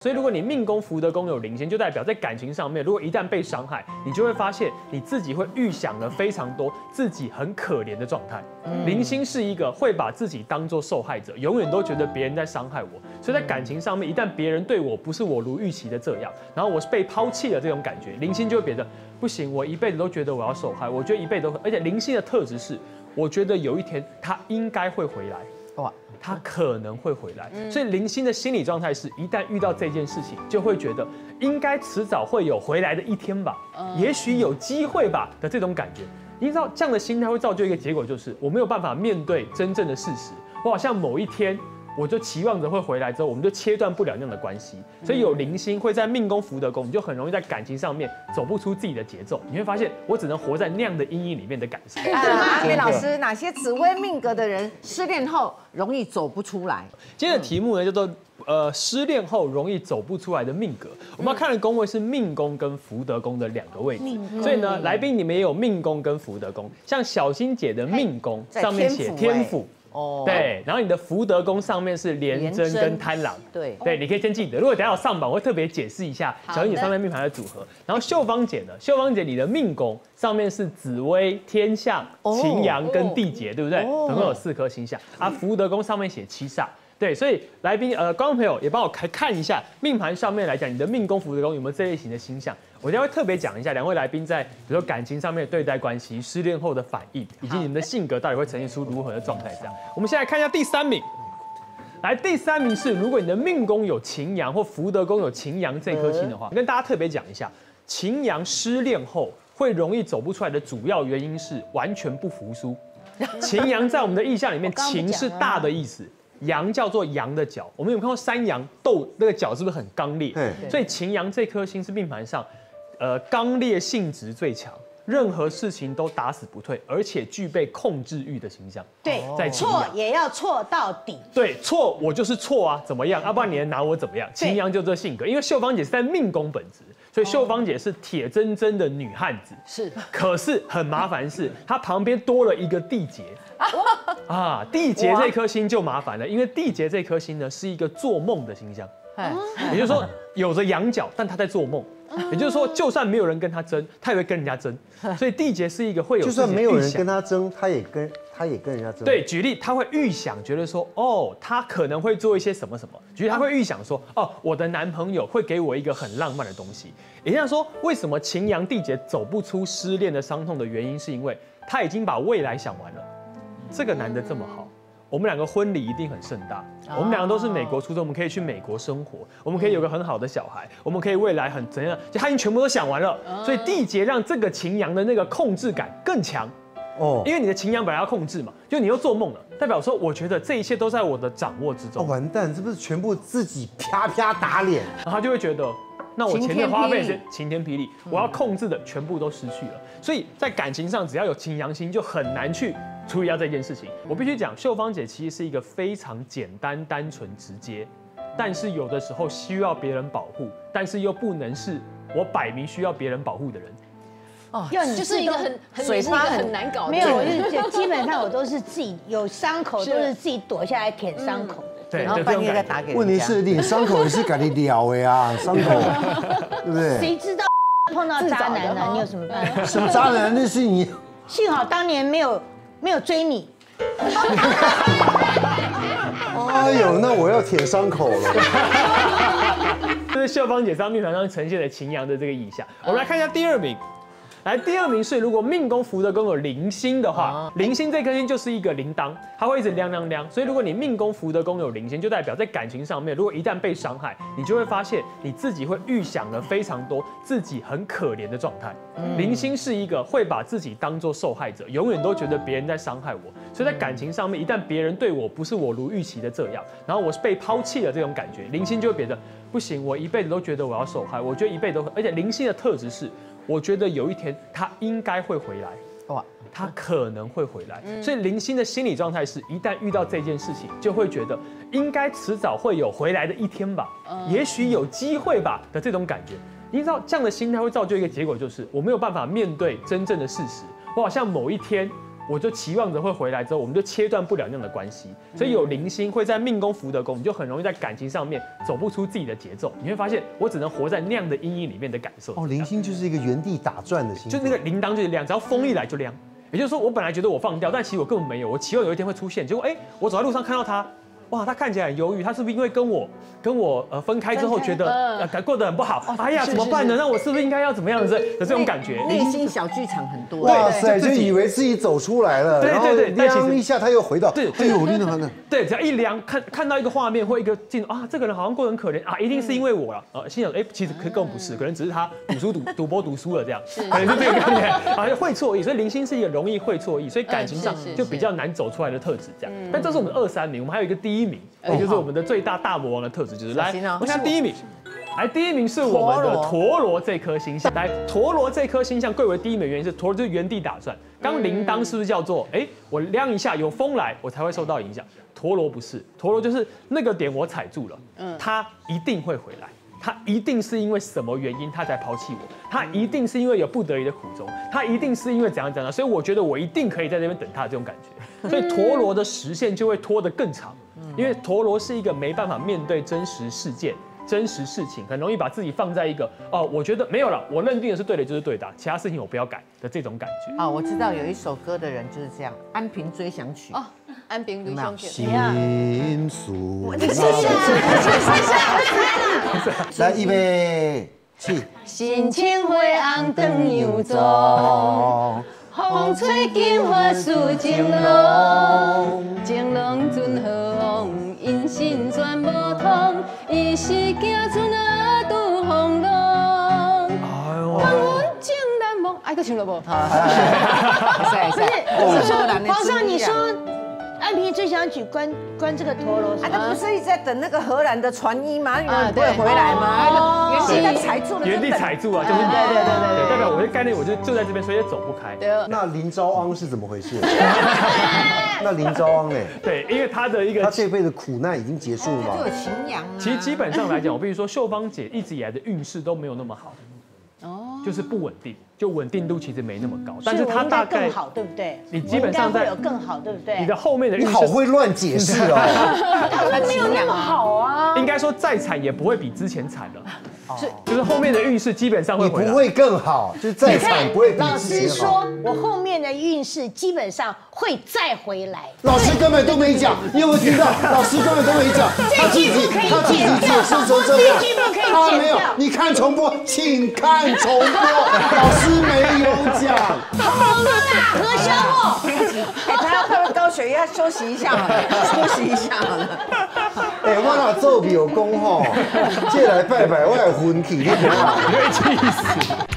所以，如果你命宫福德宫有灵星，就代表在感情上面，如果一旦被伤害，你就会发现你自己会预想了非常多自己很可怜的状态。灵星是一个会把自己当做受害者，永远都觉得别人在伤害我。所以在感情上面，一旦别人对我不是我如预期的这样，然后我是被抛弃的这种感觉，灵星就会觉得不行，我一辈子都觉得我要受害。我觉得一辈子都，而且灵星的特质是，我觉得有一天他应该会回来。哇。他可能会回来，所以林星的心理状态是，一旦遇到这件事情，就会觉得应该迟早会有回来的一天吧，也许有机会吧的这种感觉。你知道这样的心态会造就一个结果，就是我没有办法面对真正的事实，我好像某一天。我就期望着会回来之后，我们就切断不了那样的关系。所以有零星会在命宫福德宫，你就很容易在感情上面走不出自己的节奏。你会发现，我只能活在那样的阴影里面的感受。阿飞老师，哪些紫微命格的人失恋后容易走不出来？今天的题目呢，叫做呃失恋后容易走不出来的命格。我们要看的宫位是命宫跟福德宫的两个位置。所以呢，来宾你们也有命宫跟福德宫，像小欣姐的命宫上面写天府。哦，对，然后你的福德宫上面是廉贞跟贪狼，对，对，你可以先记得。如果等下有上榜，我会特别解释一下小英姐上面命盘的组合。然后秀芳姐呢，秀芳姐你的命宫上面是紫薇、天象、擎羊跟地劫，对不对？总共有四颗星象。啊，福德宫上面写七煞。对，所以来宾呃，观众朋友也帮我看看一下命盘上面来讲，你的命宫、福德宫有没有这类型的星象？我将会特别讲一下两位来宾在比如说感情上面对待关系、失恋后的反应，以及你们的性格到底会呈现出如何的状态。这样，我们先来看一下第三名。来，第三名是如果你的命宫有擎羊或福德宫有擎羊这颗星的话，跟大家特别讲一下，擎羊失恋后会容易走不出来的主要原因是完全不服输。擎羊在我们的意象里面，擎是大的意思。羊叫做羊的角，我们有看过山羊斗那个角是不是很刚烈？对，所以擎羊这颗星是命盘上，呃，刚烈性质最强，任何事情都打死不退，而且具备控制欲的形象。对，在错也要错到底。对，错我就是错啊，怎么样？要不然你能拿我怎么样？擎羊就这性格，因为秀芳姐是在命宫本质。所以秀芳姐是铁铮铮的女汉子，是。可是很麻烦是，她旁边多了一个地劫啊，地劫这颗星就麻烦了，因为地劫这颗星呢是一个做梦的星象，也就是说有着羊角，但他在做梦。也就是说，就算没有人跟他争，他也会跟人家争。所以地劫是一个会有就算没有人跟他争，他也跟他也跟人家争。对，举例他会预想，觉得说，哦，他可能会做一些什么什么。举例他会预想说，哦，我的男朋友会给我一个很浪漫的东西。也就是说，为什么秦阳缔结走不出失恋的伤痛的原因，是因为他已经把未来想完了。这个男的这么好。我们两个婚礼一定很盛大，我们两个都是美国出生，我们可以去美国生活，我们可以有个很好的小孩，我们可以未来很怎样？就他已经全部都想完了，所以缔结让这个秦阳的那个控制感更强哦，因为你的情阳本来要控制嘛，就你又做梦了，代表说我觉得这一切都在我的掌握之中。完蛋，是不是全部自己啪啪打脸？然后他就会觉得。那我前面花费是晴天霹雳，我要控制的全部都失去了。所以在感情上，只要有情阳心，就很难去处理掉这件事情。我必须讲，秀芳姐其实是一个非常简单、单纯、直接，但是有的时候需要别人保护，但是又不能是我摆明需要别人保护的人。哦，要你就是一个很水花很难搞。没有，我是基本上我都是自己有伤口，都是自己躲下来舔伤口。然后半夜再打给问题是你伤口也是赶紧疗的呀，伤口，对不对？谁知道碰到渣男呢？你有什么办法？什么渣男？那是你。幸好当年没有没有追你。哎呦，那我要舔伤口了。这是秀芳姐在命盘上呈现的秦阳的这个意象。我们来看一下第二名。来，第二名是如果命宫福德宫有零星的话，零星这颗星就是一个铃铛，它会一直亮亮亮。所以如果你命宫福德宫有零星，就代表在感情上面，如果一旦被伤害，你就会发现你自己会预想了非常多自己很可怜的状态。零星是一个会把自己当做受害者，永远都觉得别人在伤害我。所以在感情上面，一旦别人对我不是我如预期的这样，然后我是被抛弃的这种感觉，零星就会觉得不行，我一辈子都觉得我要受害。我觉得一辈子都，而且零星的特质是。我觉得有一天他应该会回来，哇，他可能会回来，所以林星的心理状态是，一旦遇到这件事情，就会觉得应该迟早会有回来的一天吧，也许有机会吧的这种感觉。你知道这样的心态会造就一个结果，就是我没有办法面对真正的事实，我好像某一天我就期望着会回来之后，我们就切断不了那样的关系。所以有零星会在命宫福德宫，你就很容易在感情上面走不出自己的节奏。你会发现，我只能活在那样的阴影里面的感受。哦，零星就是一个原地打转的心，就那个铃铛就是亮，只要风一来就亮。也就是说，我本来觉得我放掉，但其实我根本没有。我期望有一天会出现，结果哎，我走在路上看到他。哇，他看起来很忧郁，他是不是因为跟我跟我呃分开之后觉得呃过得很不好？哎呀，怎么办呢？那我是不是应该要怎么样子的这种感觉？内心小剧场很多。哇塞，就以为自己走出来了，对对对，量一下他又回到，对，哎呦，令人呢？对，只要一量看看到一个画面或一个镜头啊，这个人好像过得很可怜啊，一定是因为我了。呃，心想哎，其实可更不是，可能只是他读书赌赌博读书了这样，可能是这个概念啊，会错意。所以零星是一个容易会错意，所以感情上就比较难走出来的特质这样。但这是我们二三名，我们还有一个第一名，也就是。我们的最大大魔王的特质就是来，我们看第一名，来第一名是我们的陀螺这颗星象。来，陀螺这颗星象贵为第一名原因是陀螺就是原地打转。刚铃铛是不是叫做哎，我亮一下有风来，我才会受到影响？陀螺不是，陀螺就是那个点我踩住了，嗯，它一定会回来，它一定是因为什么原因他才抛弃我，他一定是因为有不得已的苦衷，他一定是因为怎样怎样，所以我觉得我一定可以在这边等他这种感觉，所以陀螺的时限就会拖得更长。因为陀螺是一个没办法面对真实事件、真实事情，很容易把自己放在一个哦，我觉得没有了，我认定的是对的，就是对的，其他事情我不要改的这种感觉。啊，我知道有一首歌的人就是这样，《安平追想曲》哦，《安平追想曲》。心诉。我谢谢，谢谢。来，预备起。心情花红灯又走。风吹金花似情浓，情浓尽何因心全无通，伊是行出那渡风浪。望阮情难梦，哎，都唱了 不？安平最想举关关这个陀螺，啊，他不是一直在等那个荷兰的船医吗？啊，对，回来吗？原地在踩住了，原地踩住啊，就是对对对对，代表我的概念，我就就在这边，所以也走不开。那林昭安是怎么回事？那林昭安呢？对，因为他的一个他这辈子苦难已经结束了嘛，就有晴阳。其实基本上来讲，我必须说，秀芳姐一直以来的运势都没有那么好，哦，就是不稳定。就稳定度其实没那么高，但是它大概更好，对不对？你基本上在有更好，对不对？你的后面的你好会乱解释哦，它没有那么好啊。应该说再惨也不会比之前惨了，是就是后面的运势基本上会不会更好，就是再惨不会比之前好。老师说我后面的运势基本上会再回来，老师根本都没讲，你有没有听到？老师根本都没讲，他自己他自己解释成这样，他没有，你看重播，请看重播，老师。没有讲，好了啦，何小莫，哎，他要他们高血压，休息一下好了，休息一下好了。哎，我那做有功吼，借来拜拜，我来分气，你听啊，你会气死。